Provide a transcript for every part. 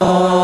一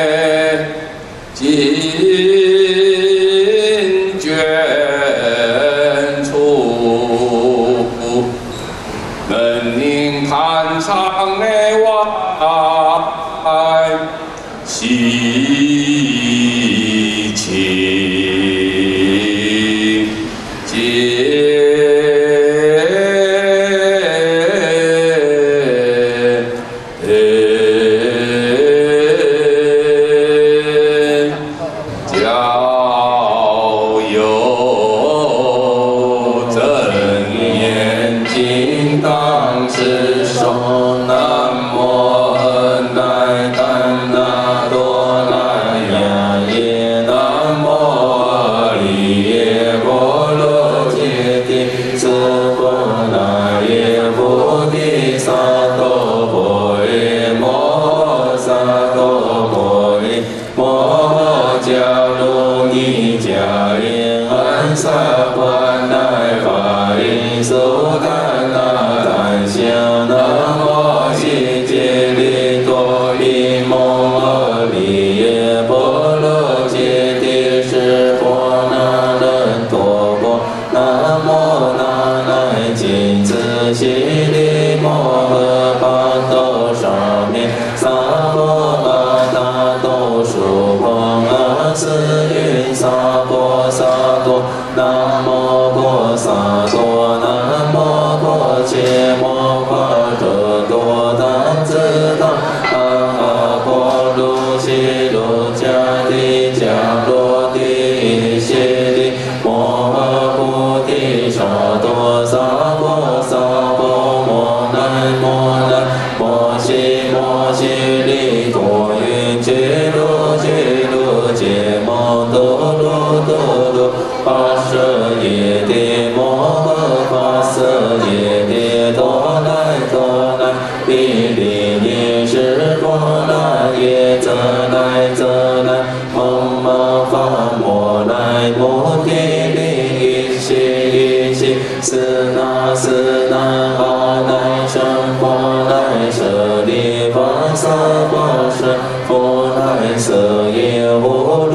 sở nghiệp. vô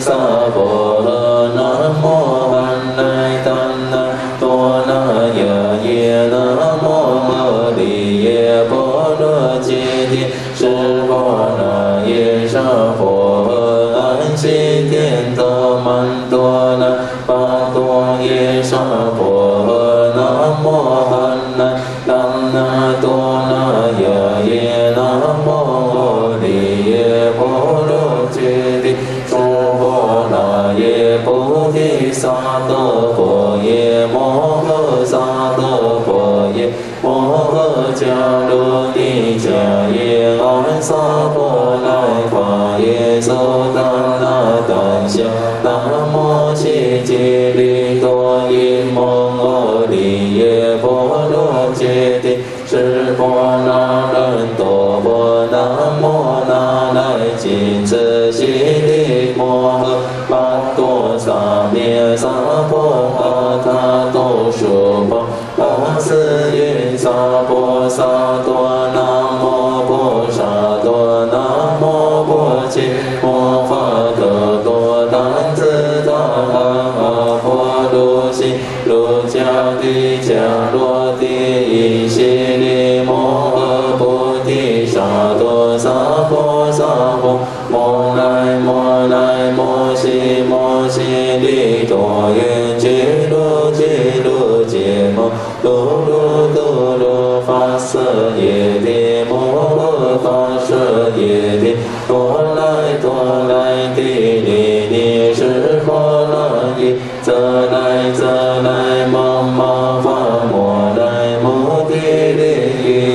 Sao? cha đô ti cha ye on sa po lai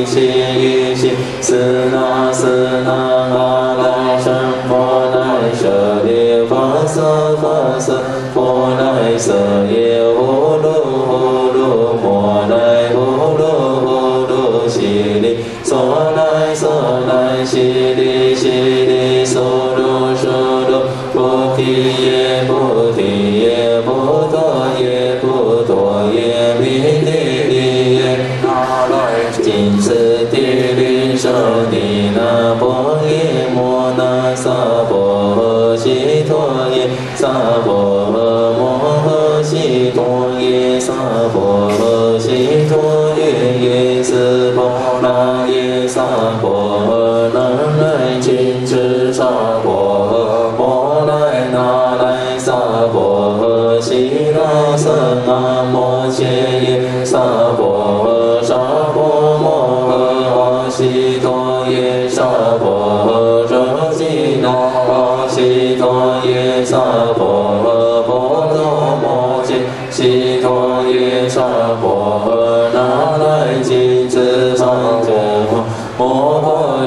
悉悉悉，斯那斯那。summer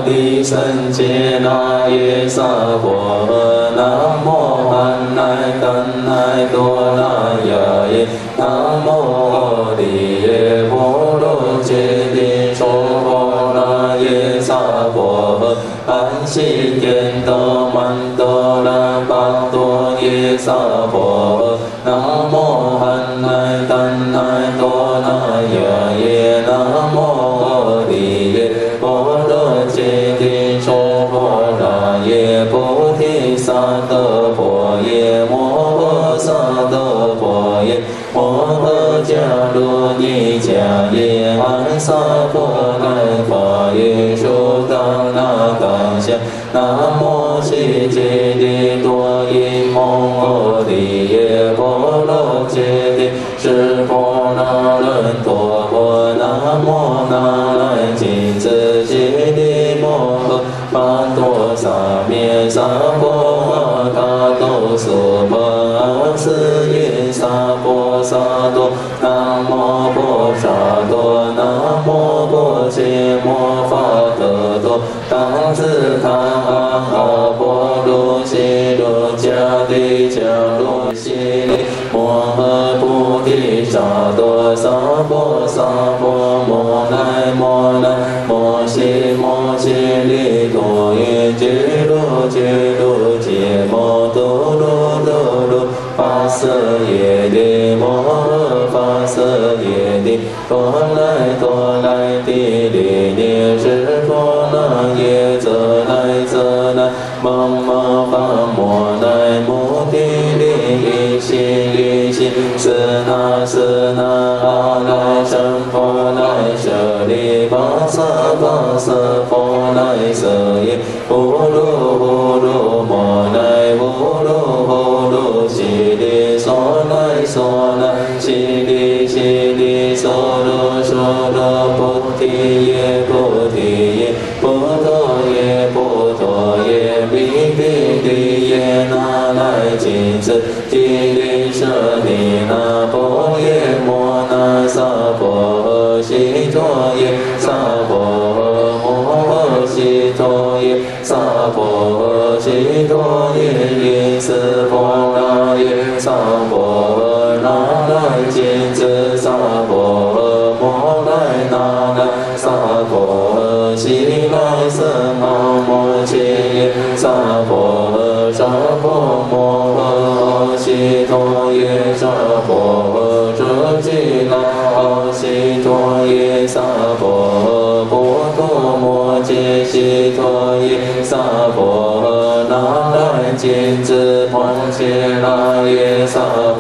地僧揭那耶娑婆诃。南无阿难达那多。摩诃迦卢尼迦耶，阿萨婆罗三藐三菩提，当拉子，善女人，发阿多。摩诃陀多，当自他阿波罗揭罗迦帝迦罗悉利，摩诃菩提萨埵萨婆萨婆摩那摩那摩悉摩悉利陀耶揭罗揭罗揭摩多罗多罗跋瑟耶帝摩诃跋瑟耶帝，波。是那是那阿สน佛来舍利รชั้佛来舍 Jesus. 三和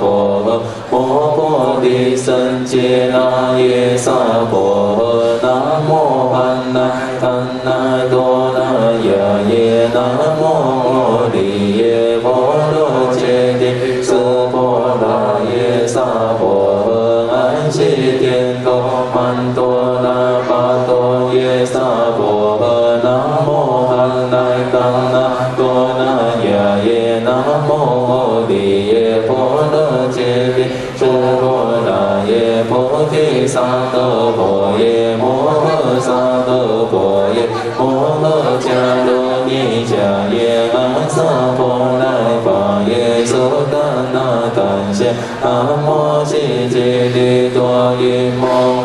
摩诃迦罗尼迦耶阿萨婆来巴耶苏达那达舍阿摩揭揭帝多耶摩。